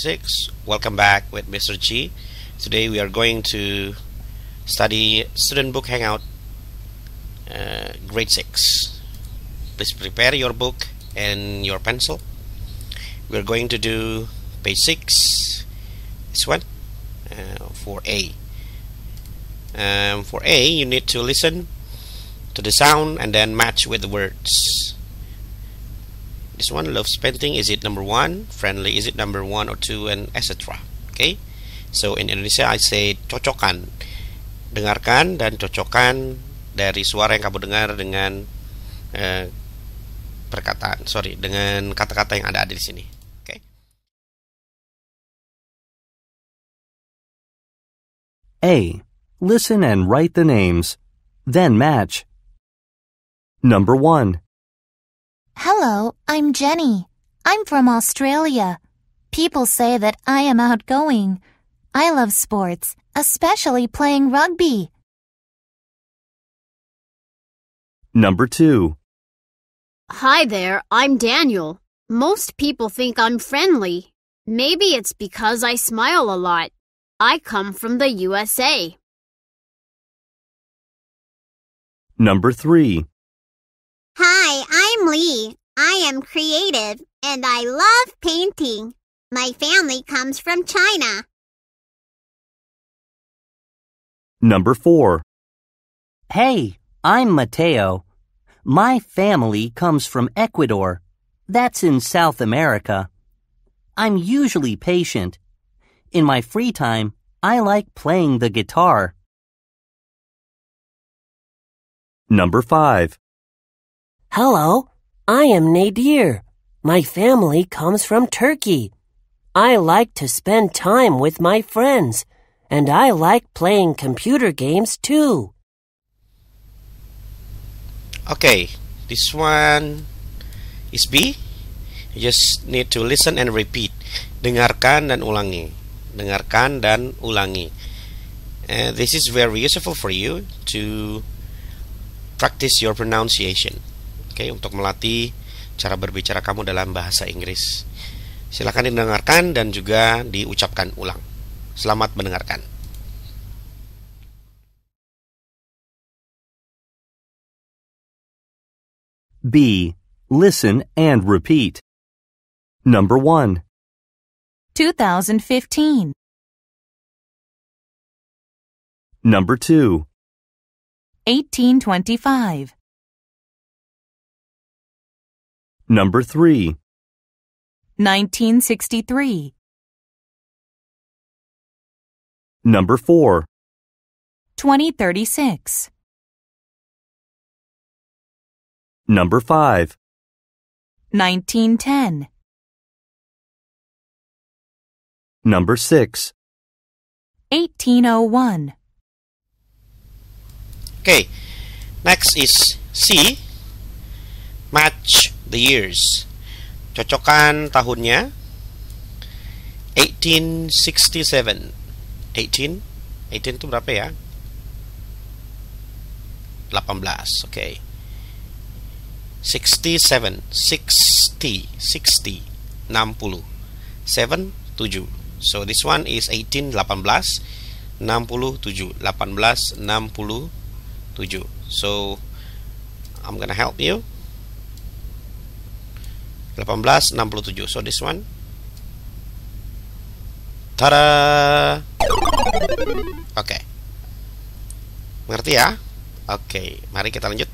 6. Welcome back with Mr. G. Today we are going to study Student Book Hangout, uh, grade 6. Please prepare your book and your pencil. We are going to do page 6, this one, uh, for A. Um, for A, you need to listen to the sound and then match with the words. This one loves painting. Is it number one? Friendly. Is it number one or two and etc. Okay. So in Indonesia I say cocokkan. Dengarkan dan cocokkan dari suara yang kamu dengar dengan eh, perkataan. Sorry, dengan kata-kata yang ada di sini. Okay. A. Listen and write the names. Then match. Number 1. Hello, I'm Jenny. I'm from Australia. People say that I am outgoing. I love sports, especially playing rugby. Number 2. Hi there, I'm Daniel. Most people think I'm friendly. Maybe it's because I smile a lot. I come from the USA. Number 3. Hi, I'm Lee. I am creative and I love painting. My family comes from China. Number 4. Hey, I'm Mateo. My family comes from Ecuador. That's in South America. I'm usually patient. In my free time, I like playing the guitar. Number 5. Hello, I am Nadir. My family comes from Turkey. I like to spend time with my friends, and I like playing computer games too. Okay, this one is B. You just need to listen and repeat. Dengarkan dan ulangi. Dengarkan dan ulangi. Uh, this is very useful for you to practice your pronunciation. Oke, okay, untuk melatih cara berbicara kamu dalam bahasa Inggris. Silakan didengarkan dan juga diucapkan ulang. Selamat mendengarkan. B. Listen and repeat. Number 1. 2015. Number 2. 1825. Number 3. 1963. Number 4. 2036. Number 5. 1910. Number 6. 1801. Okay, next is C. Match the years. Cocokkan tahunnya. 1867. 18 18 itu berapa ya? 18. Oke. Okay. 67 60 60 60 7 7 so this one is 18 18 67 18 67 so I'm gonna help you 18 67 so this one Tada Oke okay. Mengerti ya? Oke, okay, mari kita lanjut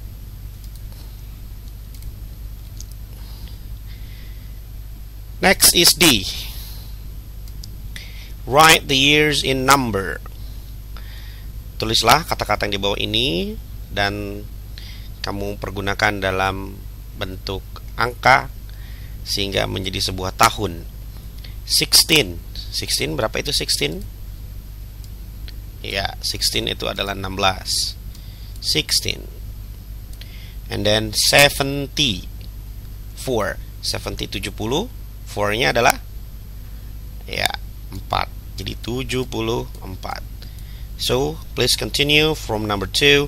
Next is D. Write the years in number. Tulislah kata-kata yang di bawah ini dan kamu pergunakan dalam bentuk angka sehingga menjadi sebuah tahun. 16. 16 berapa itu 16? Ya, 16 itu adalah 16. 16. And then 70. 4. 70 70 4-nya adalah ya 4. Jadi 74. So, please continue from number 2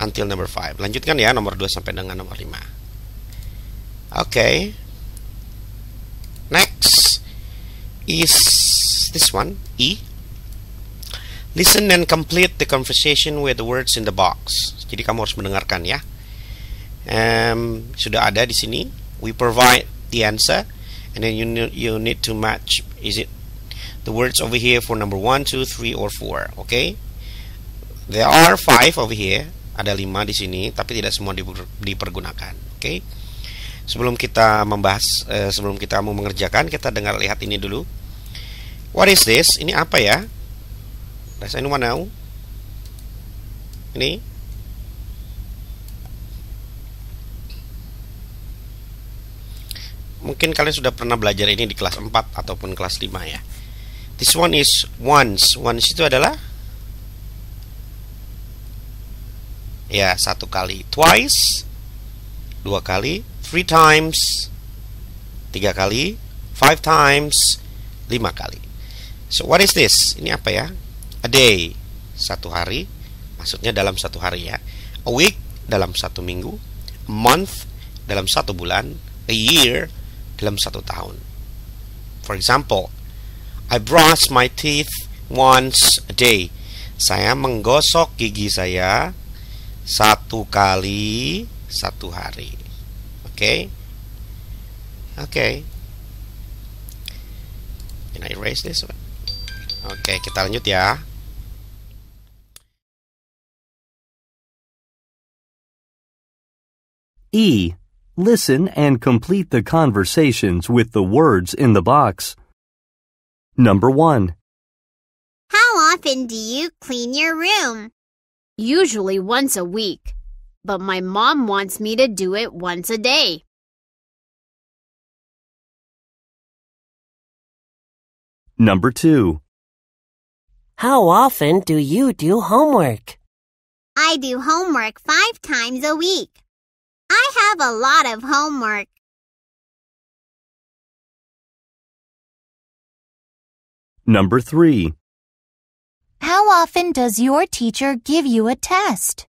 until number 5. Lanjutkan ya nomor 2 sampai dengan nomor 5. Oke. Okay. Next. is this one, E. Listen and complete the conversation with the words in the box. Jadi kamu harus mendengarkan ya. Um, sudah ada di sini. We provide the answer, and then you you need to match. Is it the words over here for number one, two, three, or four? Okay. There are five over here. Ada lima di sini, tapi tidak semua dipergunakan. Oke. Okay? Sebelum kita membahas, uh, sebelum kita mau mengerjakan, kita dengar lihat ini dulu. What is this? Ini apa ya? Does anyone know? Ini Mungkin kalian sudah pernah belajar ini di kelas 4 ataupun kelas 5 ya. This one is once. Once itu adalah ya satu kali. Twice dua kali. Three times tiga kali. Five times lima kali. So what is this? Ini apa ya? A day, satu hari, maksudnya dalam satu hari ya. A week, dalam satu minggu. A month, dalam satu bulan. A year, dalam satu tahun. For example, I brush my teeth once a day. Saya menggosok gigi saya satu kali satu hari. Oke? Okay? Okay. Can I erase this one? Oke, okay, kita lanjut ya. E. Listen and complete the conversations with the words in the box. Number 1. How often do you clean your room? Usually once a week, but my mom wants me to do it once a day. Number 2. How often do you do homework? I do homework five times a week. I have a lot of homework. Number 3. How often does your teacher give you a test?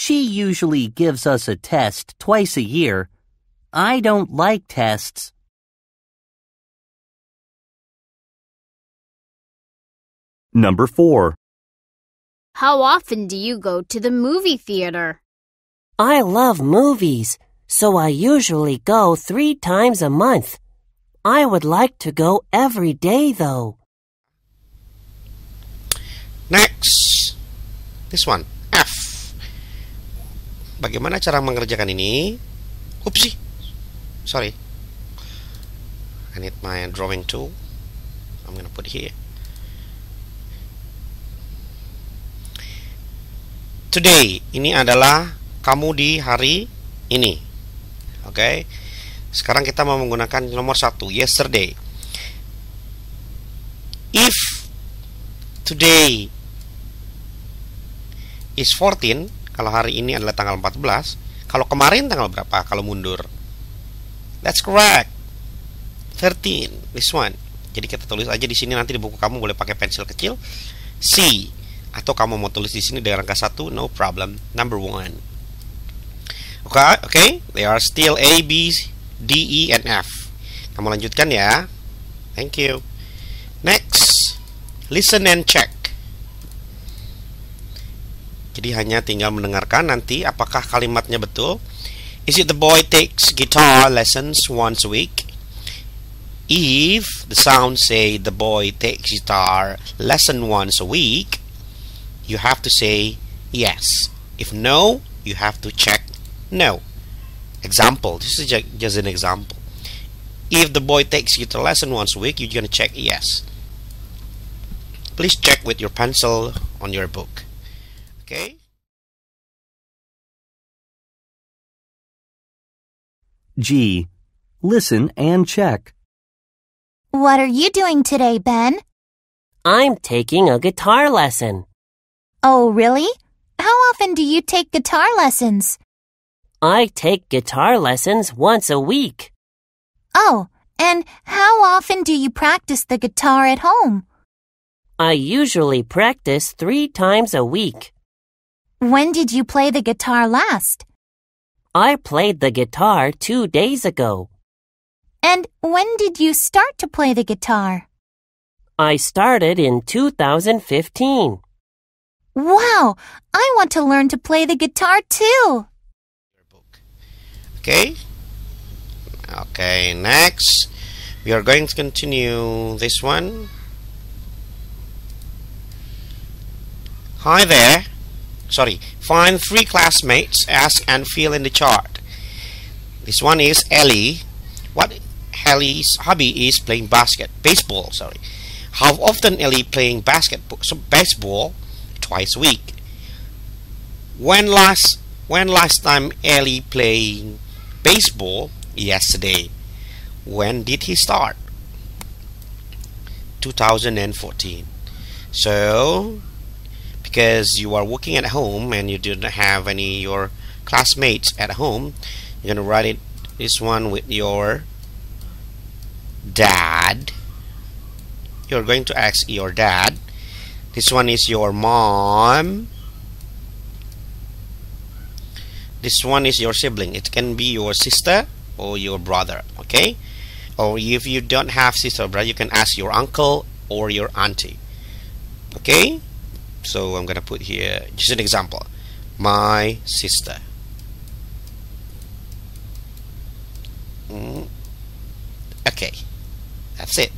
She usually gives us a test twice a year. I don't like tests. Number 4. How often do you go to the movie theater? I love movies, so I usually go three times a month. I would like to go every day though. Next. This one. F. Bagaimana cara mengerjakan ini? Upsi. Sorry. I need my drawing tool. I'm gonna put here. Today. Ini adalah kamu di hari ini. Oke. Okay? Sekarang kita mau menggunakan nomor satu, yesterday. If today is 14, kalau hari ini adalah tanggal 14, kalau kemarin tanggal berapa kalau mundur? That's correct. 13, this one. Jadi kita tulis aja di sini nanti di buku kamu boleh pakai pensil kecil. C atau kamu mau tulis di sini dengan angka 1, no problem. Number 1. Okay, okay, they are still A, B, D, E, and F. Kamu lanjutkan ya. Thank you. Next, listen and check. Jadi hanya tinggal mendengarkan nanti apakah kalimatnya betul. Is it the boy takes guitar lessons once a week? If the sound say the boy takes guitar lesson once a week, you have to say yes. If no, you have to check no. Example. This is just an example. If the boy takes to lesson once a week, you're to check yes. Please check with your pencil on your book. Okay? G. Listen and check. What are you doing today, Ben? I'm taking a guitar lesson. Oh, really? How often do you take guitar lessons? I take guitar lessons once a week. Oh, and how often do you practice the guitar at home? I usually practice three times a week. When did you play the guitar last? I played the guitar two days ago. And when did you start to play the guitar? I started in 2015. Wow, I want to learn to play the guitar too. Okay. Okay, next we are going to continue this one. Hi there. Sorry. Find three classmates, ask and fill in the chart. This one is Ellie. What Ellie's hobby is playing basket, baseball. Sorry. How often Ellie playing basketball? So baseball twice a week. When last when last time Ellie playing baseball? Yesterday. When did he start? 2014. So because you are working at home and you don't have any your classmates at home, you're gonna write it this one with your dad. You're going to ask your dad. This one is your mom. This one is your sibling. It can be your sister or your brother. Okay? Or if you don't have sister or brother, you can ask your uncle or your auntie. Okay? So I'm gonna put here just an example. My sister. Mm. Okay, that's it.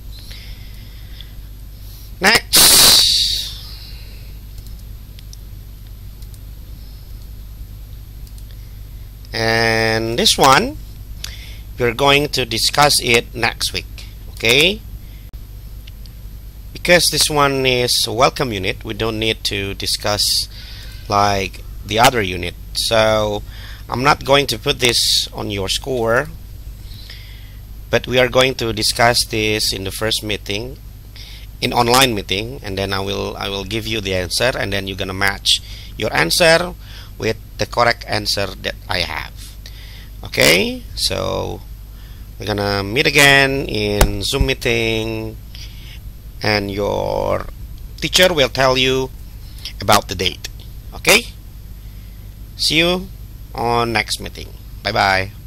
Next. And this one, we're going to discuss it next week. Okay? Because this one is a welcome unit we don't need to discuss like the other unit. So I'm not going to put this on your score but we are going to discuss this in the first meeting in online meeting and then I will I will give you the answer and then you're gonna match your answer with the correct answer that I have. Okay? So we're gonna meet again in Zoom meeting and your teacher will tell you about the date. Okay? See you on next meeting. Bye bye